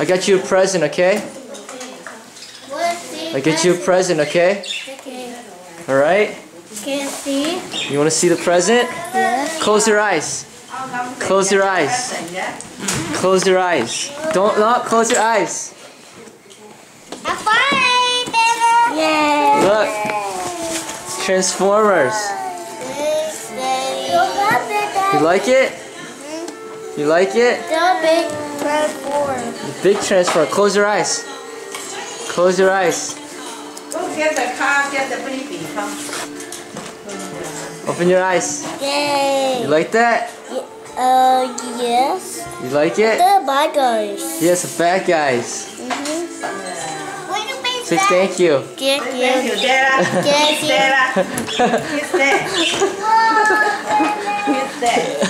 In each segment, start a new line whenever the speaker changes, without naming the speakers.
I got you a present, okay? I get you a present, okay?
Okay.
Alright?
Can't see.
You want to see the present?
Yes.
Close your eyes. Close your eyes. Close your eyes. Don't not close your eyes.
A. Yeah.
Look. Transformers. You like it? You like it?
The big transform.
Big transformer. Close your eyes. Close your eyes.
Go get the car, get the baby, come.
Open your eyes.
Yay.
You like that?
Uh, yes.
You like it?
The bad guys.
Yes, the bad guys.
Mm-hmm.
Say thank you.
Thank
you.
you, Dara.
Thank you.
Dara. Kiss Dad. Kiss Dad.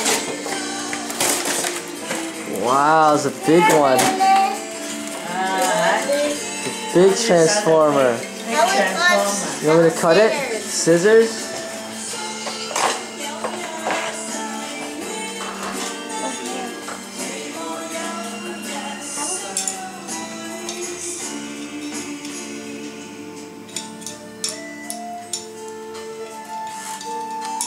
Wow, it's a big one.
À,
Big transformer.
Big transformer.
You want me to cut it? Scissors?